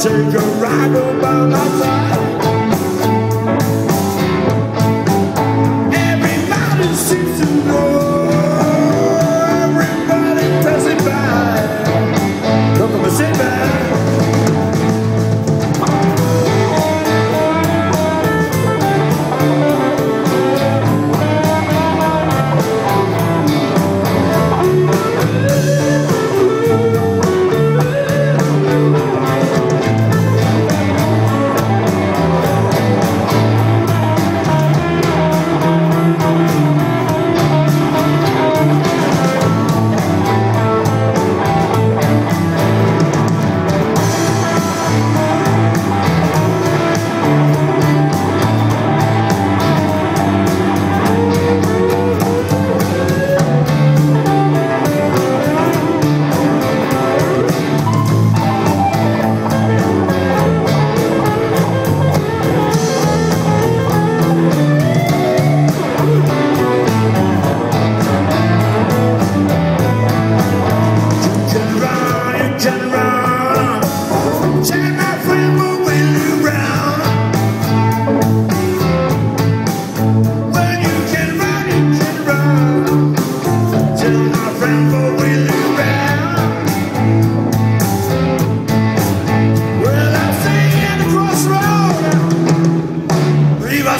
take a ride by my side.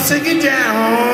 Us singing down.